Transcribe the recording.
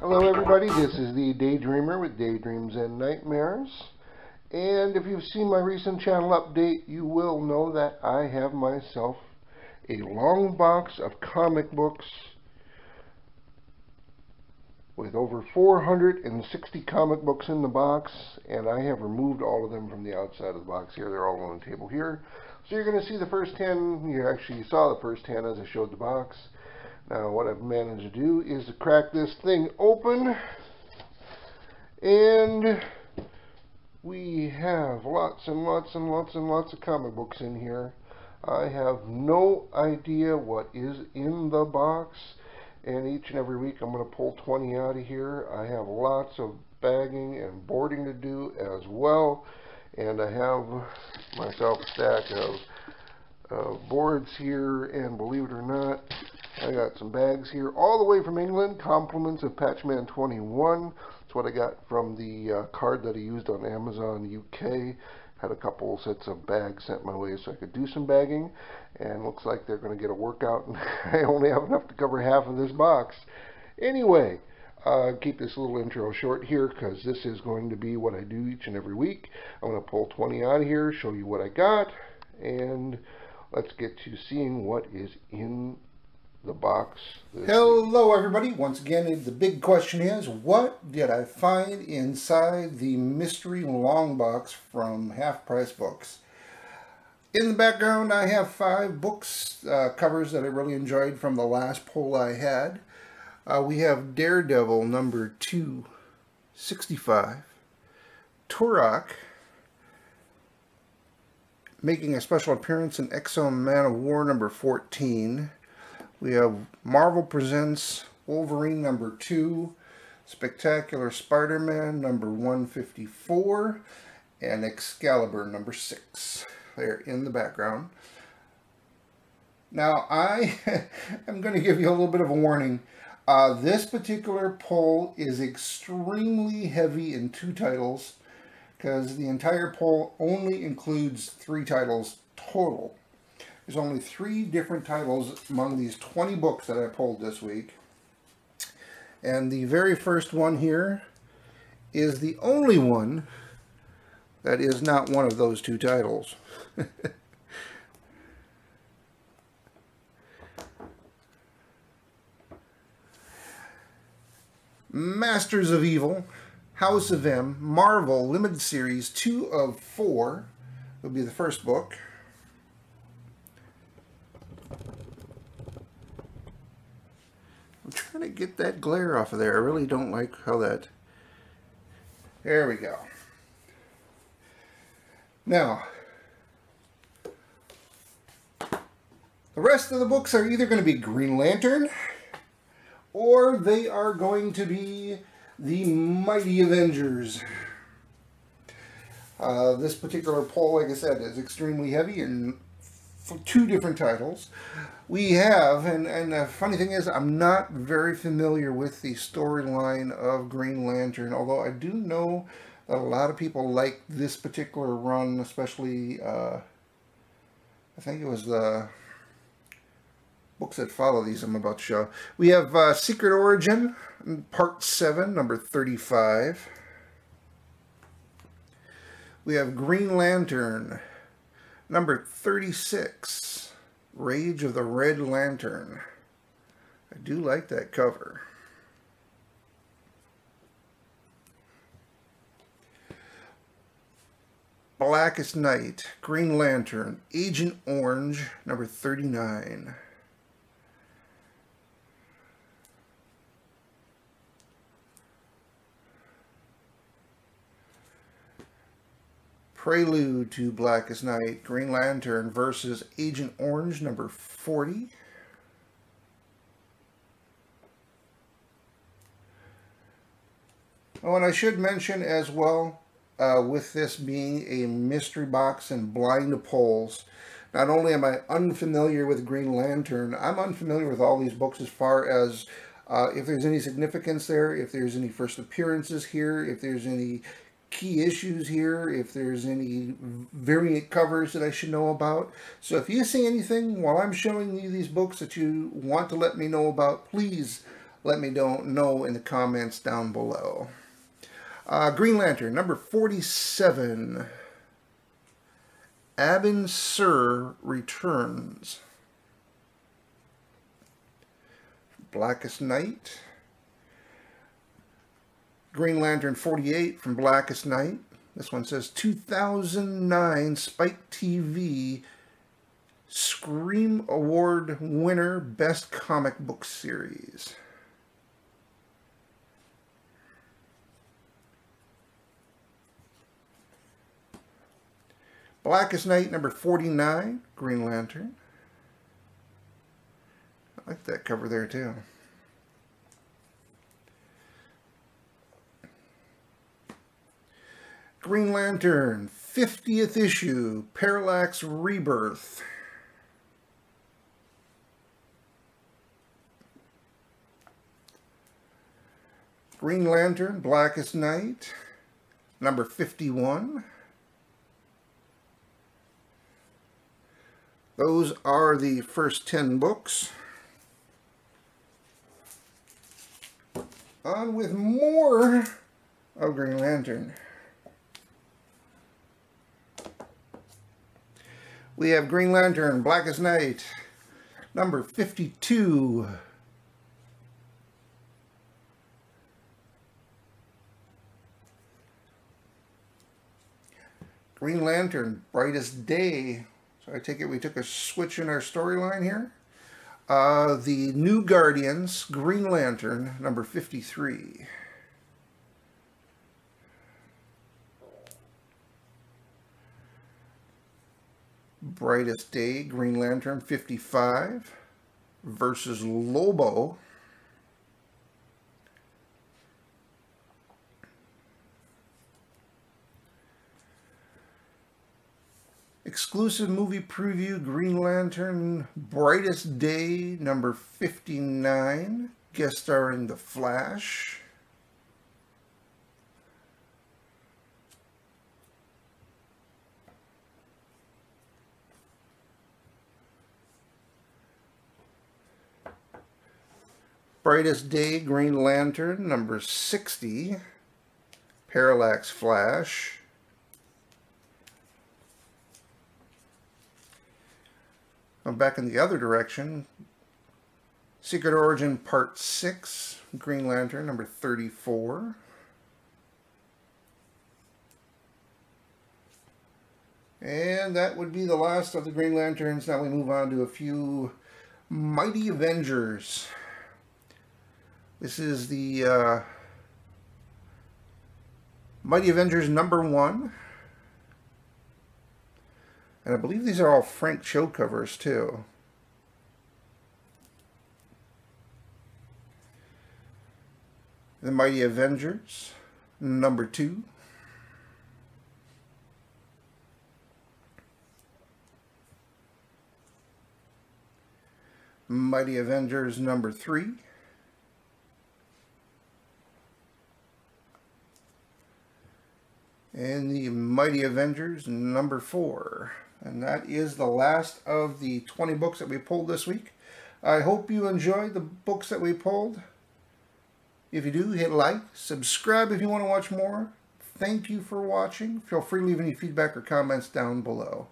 Hello everybody, this is the Daydreamer with Daydreams and Nightmares. And if you've seen my recent channel update, you will know that I have myself a long box of comic books with over 460 comic books in the box and I have removed all of them from the outside of the box here. They're all on the table here. So you're going to see the first 10, you actually saw the first 10 as I showed the box. Now what I've managed to do is to crack this thing open and we have lots and lots and lots and lots of comic books in here. I have no idea what is in the box and each and every week I'm going to pull 20 out of here. I have lots of bagging and boarding to do as well. And I have myself a stack of uh, boards here. And believe it or not I got some bags here all the way from England. Compliments of Patchman 21 that's what I got from the uh, card that I used on Amazon UK had a couple sets of bags sent my way so I could do some bagging and looks like they're going to get a workout and I only have enough to cover half of this box. Anyway uh, keep this little intro short here because this is going to be what I do each and every week. I'm going to pull 20 out of here show you what I got and let's get to seeing what is in the box. Hello everybody. Once again, the big question is, what did I find inside the mystery long box from Half Price Books? In the background, I have five books, uh, covers that I really enjoyed from the last poll I had. Uh, we have Daredevil number 265, Turok, making a special appearance in X-O Manowar number 14, we have Marvel Presents Wolverine number 2, Spectacular Spider-Man number 154, and Excalibur number 6. They're in the background. Now, I am going to give you a little bit of a warning. Uh, this particular pull is extremely heavy in two titles because the entire pull only includes three titles total. There's only three different titles among these 20 books that I pulled this week. And the very first one here is the only one that is not one of those two titles. Masters of Evil, House of M, Marvel Limited Series 2 of 4 will be the first book. Trying to get that glare off of there. I really don't like how that... There we go. Now, the rest of the books are either going to be Green Lantern, or they are going to be the Mighty Avengers. Uh, this particular poll, like I said, is extremely heavy and for two different titles we have, and, and the funny thing is, I'm not very familiar with the storyline of Green Lantern, although I do know that a lot of people like this particular run, especially, uh, I think it was the books that follow these I'm about to show. We have uh, Secret Origin, Part 7, number 35. We have Green Lantern, number 36. Rage of the Red Lantern. I do like that cover. Blackest Night, Green Lantern, Agent Orange, number 39. Prelude to Blackest Night, Green Lantern versus Agent Orange, number 40. Oh, and I should mention as well, uh, with this being a mystery box and blind polls, not only am I unfamiliar with Green Lantern, I'm unfamiliar with all these books as far as Uh, if there's any significance there, if there's any first appearances here, if there's any key issues here, if there's any variant covers that I should know about. So if you see anything while I'm showing you these books that you want to let me know about, please let me know in the comments down below. Uh, Green Lantern, number 47. Abin Sur returns. Blackest Night. Green Lantern 48 from Blackest Night. This one says 2009 Spike TV Scream Award winner Best Comic Book Series. Blackest Night number 49, Green Lantern. I like that cover there too. Green Lantern, 50th issue, Parallax Rebirth. Green Lantern, Blackest Night, number 51. Those are the first 10 books. On with more of Green Lantern. We have Green Lantern, Blackest Night, number 52. Green Lantern, Brightest Day, so I take it we took a switch in our storyline here. Uh, the New Guardians, Green Lantern, number 53. Brightest Day, Green Lantern, 55 versus Lobo, Exclusive movie preview Green Lantern Brightest Day number 59, guest starring The Flash. Brightest Day Green Lantern number 60, Parallax Flash. I'm back in the other direction, Secret Origin Part 6, Green Lantern number 34. And that would be the last of the Green Lanterns. Now we move on to a few Mighty Avengers. This is the uh, Mighty Avengers number one. And I believe these are all Frank Cho covers too. The Mighty Avengers, number two. Mighty Avengers number three. And the Mighty Avengers number four. And that is the last of the 20 books that we pulled this week. I hope you enjoyed the books that we pulled. If you do, hit like, subscribe if you want to watch more. Thank you for watching. Feel free to leave any feedback or comments down below.